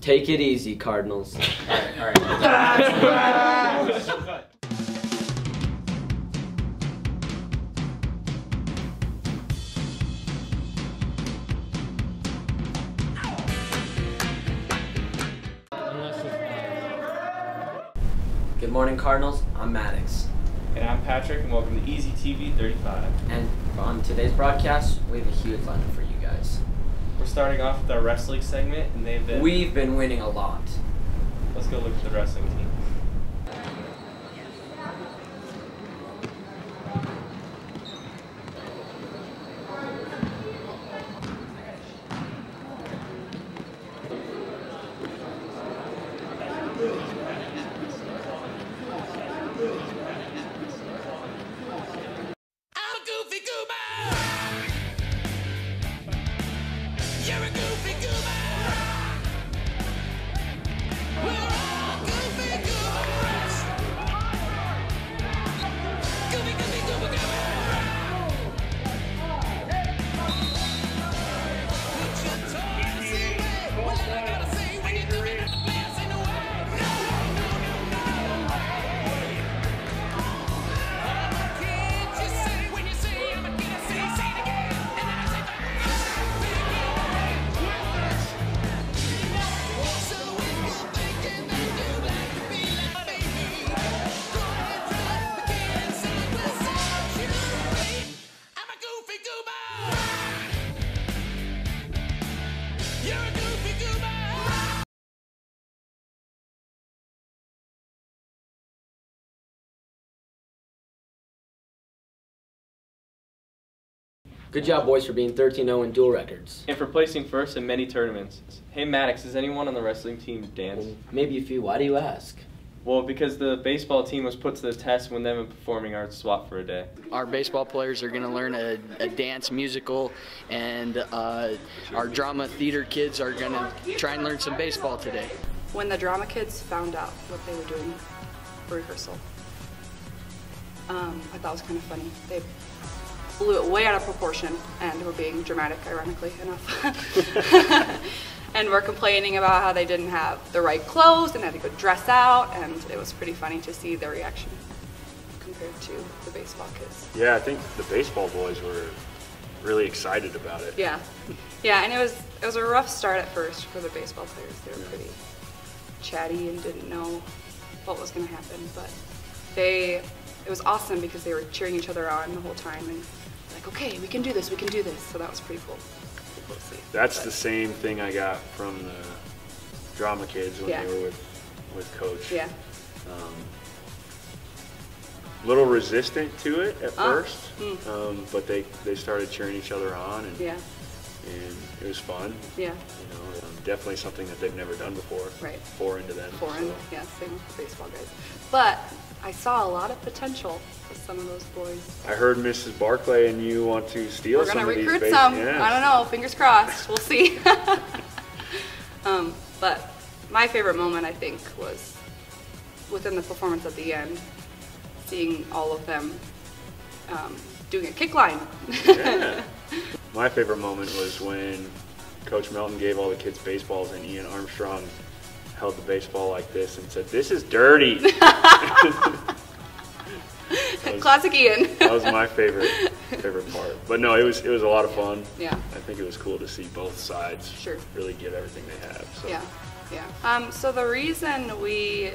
Take it easy, Cardinals. All right, all right. Good morning, Cardinals. I'm Maddox. And I'm Patrick, and welcome to EZTV 35. And on today's broadcast, we have a huge lineup for you guys. We're starting off with our wrestling segment, and they've been. We've been winning a lot. Let's go look at the wrestling team. Good job, boys, for being 13-0 in dual records. And for placing first in many tournaments. Hey, Maddox, does anyone on the wrestling team dance? Maybe a few. Why do you ask? Well, because the baseball team was put to the test when them and performing arts swapped for a day. Our baseball players are going to learn a, a dance musical, and uh, our drama theater kids are going to try and learn some baseball today. when the drama kids found out what they were doing for rehearsal. Um, I thought it was kind of funny. They blew it way out of proportion and were being dramatic, ironically enough. and were complaining about how they didn't have the right clothes and had to go dress out, and it was pretty funny to see their reaction compared to the baseball kids. Yeah, I think the baseball boys were really excited about it. Yeah, yeah, and it was it was a rough start at first for the baseball players. They were pretty chatty and didn't know what was going to happen, but they it was awesome because they were cheering each other on the whole time and like, okay, we can do this, we can do this. So that was pretty cool. Pretty cool see. That's But, the same thing I got from the drama kids when Yeah. they were with with coach. Yeah, Um, little resistant to it at Ah, first, hmm. um, but they they started cheering each other on, and yeah, and it was fun. yeah. You know, um, definitely something that they've never done before. Right. Four into them. Foreign, so. yeah, same baseball guys. But I saw a lot of potential with some of those boys. I heard Mrs. Barclay and you want to steal We're some of these. We're gonna recruit some. Yeah. I don't know. Fingers crossed. We'll see. um, but my favorite moment, I think, was within the performance at the end, seeing all of them um, doing a kick line. Yeah. My favorite moment was when Coach Melton gave all the kids baseballs and Ian Armstrong held the baseball like this and said, "This is dirty." was- Classic Ian. that was my favorite favorite part. But no, it was it was a lot of fun. Yeah. I think it was cool to see both sides Sure. really give everything they have. So. Yeah, yeah. Um, so the reason we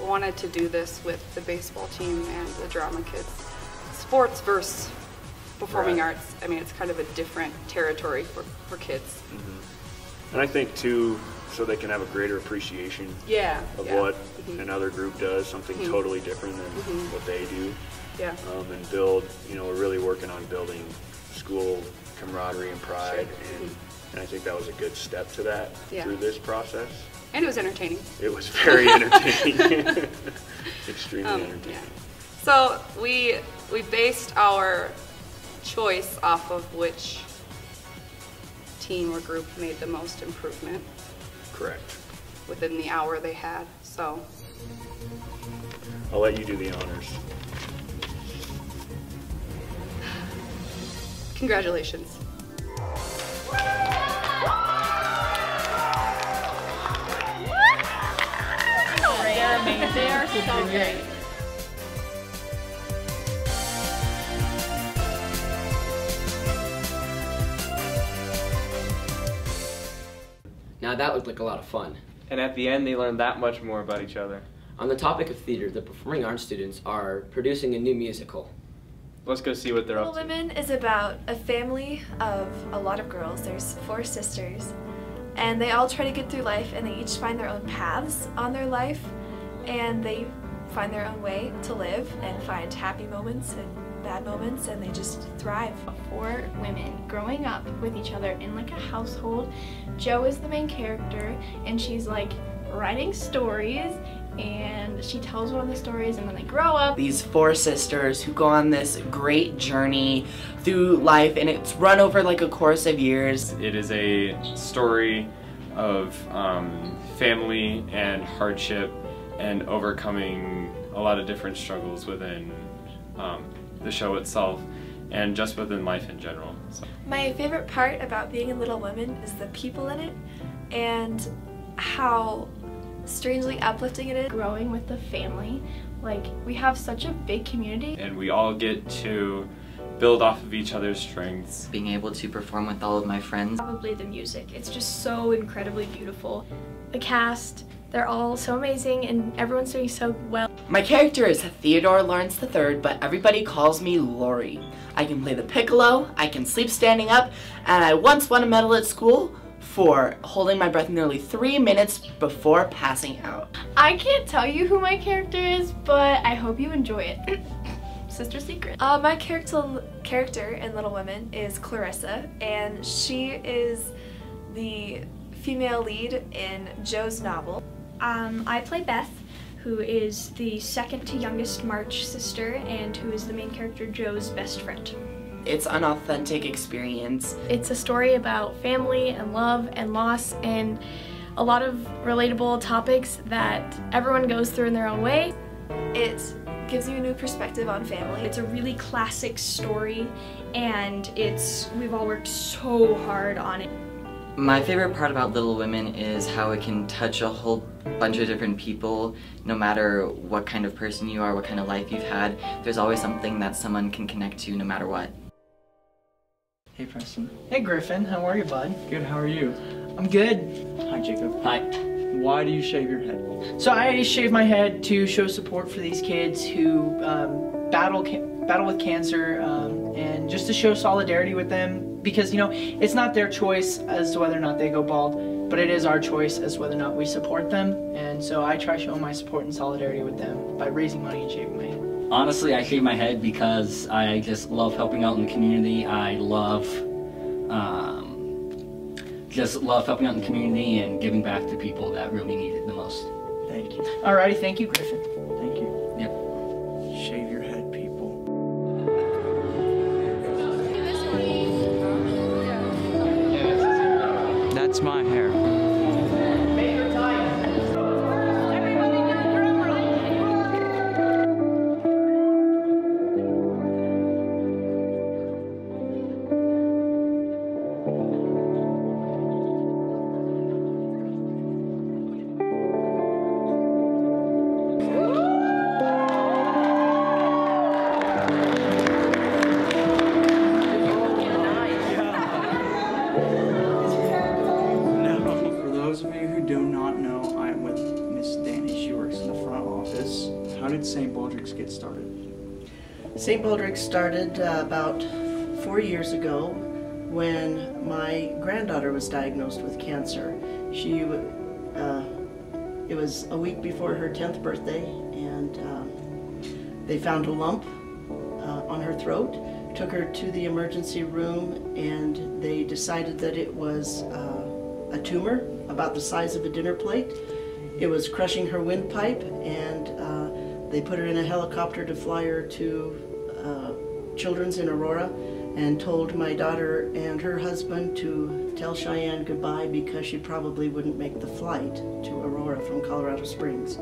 wanted to do this with the baseball team and the drama kids, sports versus performing Right. arts. I mean, it's kind of a different territory for, for kids. And I think too, so they can have a greater appreciation Yeah. of yeah. what Mhm. another group does, something Mhm. totally different than Mhm. what they do. Yeah. um, and build. You know, we're really working on building school camaraderie and pride, Sure. and, Mhm. and I think that was a good step to that Yeah. through this process. And it was entertaining. It was very entertaining, extremely Um, entertaining. yeah. So we we based our choice off of which team or group made the most improvement Correct. within the hour they had, so. I'll let you do the honors. Congratulations. They're amazing. They are so great. Now that looked like a lot of fun. And at the end, they learn that much more about each other. On the topic of theater, the performing arts students are producing a new musical. Let's go see what they're Little up to. Women is about a family of a lot of girls. There's four sisters, and they all try to get through life, and they each find their own paths on their life, and they find their own way to live and find happy moments and bad moments, and they just thrive. Four women growing up with each other in like a household. Jo is the main character, and she's like writing stories, and she tells one of the stories, and then they grow up. these four sisters who go on this great journey through life and it's run over like a course of years It is a story of um, family and hardship and overcoming a lot of different struggles within um, the show itself and just within life in general. So. My favorite part about being in Little Women is the people in it, and how strangely uplifting it is. Growing with the family, like we have such a big community. And we all get to build off of each other's strengths. Being able to perform with all of my friends. Probably the music. It's just so incredibly beautiful. The cast, they're all so amazing, and everyone's doing so well. my character is theodore lawrence iii but everybody calls me laurie i can play the piccolo i can sleep standing up and i once won a medal at school for holding my breath nearly three minutes before passing out I can't tell you who my character is, but I hope you enjoy it. Sister Secret. Uh, my character character in Little Women is Clarissa, and she is the female lead in Jo's novel. Um, I play Beth, who is the second to youngest March sister and who is the main character Jo's best friend. it's an authentic experience It's a story about family and love and loss and a lot of relatable topics that everyone goes through in their own way. It gives you a new perspective on family. It's a really classic story and it's we've all worked so hard on it. My favorite part about Little Women is how it can touch a whole bunch of different people, no matter what kind of person you are, what kind of life you've had. There's always something that someone can connect to no matter what. Hey Preston. Hey Griffin, how are you, bud? Good, how are you? I'm good. Hi Jacob. Hi. Why do you shave your head? So I shave my head to show support for these kids who um, battle ca- battle with cancer, um, and just to show solidarity with them because you know it's not their choice as to whether or not they go bald, but it is our choice as to whether or not we support them. And so I try showing my support and solidarity with them by raising money and shaving my head. Honestly, I shave my head because I just love helping out in the community. I love, um, just love helping out in the community and giving back to people that really need it the most. Thank you. Alrighty, thank you, Griffin. Thank you. Do not know, I am with Miss Danny. She works in the front office. How did St. Baldrick's get started? St. Baldrick started uh, about four years ago when my granddaughter was diagnosed with cancer. She, uh, it was a week before her 10th birthday, and uh, they found a lump uh, on her throat, took her to the emergency room, and they decided that it was uh, a tumor about the size of a dinner plate. It was crushing her windpipe, and uh, they put her in a helicopter to fly her to uh, Children's in Aurora and told my daughter and her husband to tell Cheyenne goodbye because she probably wouldn't make the flight to Aurora from Colorado Springs.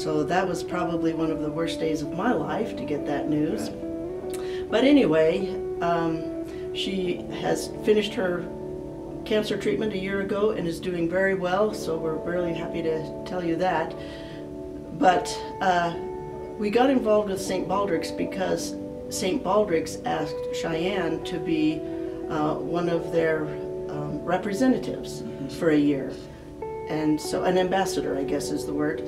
So that was probably one of the worst days of my life to get that news. But anyway, um, she has finished her cancer treatment a year ago and is doing very well, so we're really happy to tell you that. but uh, we got involved with St. Baldrick's because St. Baldrick's asked Cheyenne to be uh, one of their um, representatives for a year. And so, an ambassador, I guess is the word.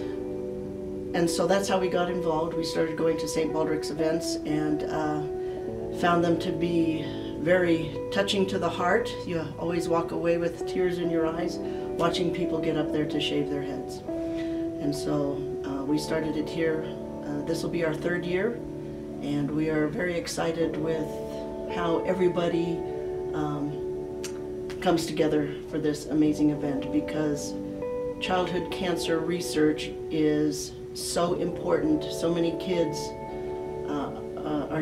And so that's how we got involved. We started going to St. Baldrick's events and uh, found them to be very touching to the heart. You always walk away with tears in your eyes watching people get up there to shave their heads. And so uh, we started it here. Uh, this will be our third year, and we are very excited with how everybody um, comes together for this amazing event because childhood cancer research is so important. So many kids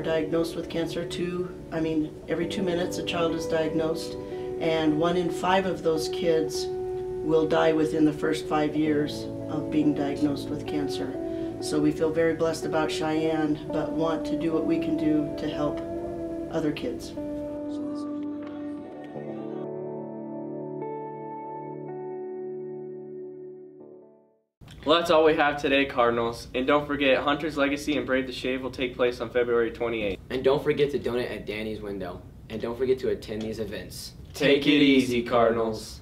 are diagnosed with cancer. Two, I mean, every two minutes a child is diagnosed, and one in five of those kids will die within the first five years of being diagnosed with cancer. So we feel very blessed about Cheyenne, but want to do what we can do to help other kids. Well, that's all we have today, Cardinals. And don't forget, Hunter's Legacy and Brave the Shave will take place on February 28th. And don't forget to donate at Danny's window. And don't forget to attend these events. Take it easy, Cardinals.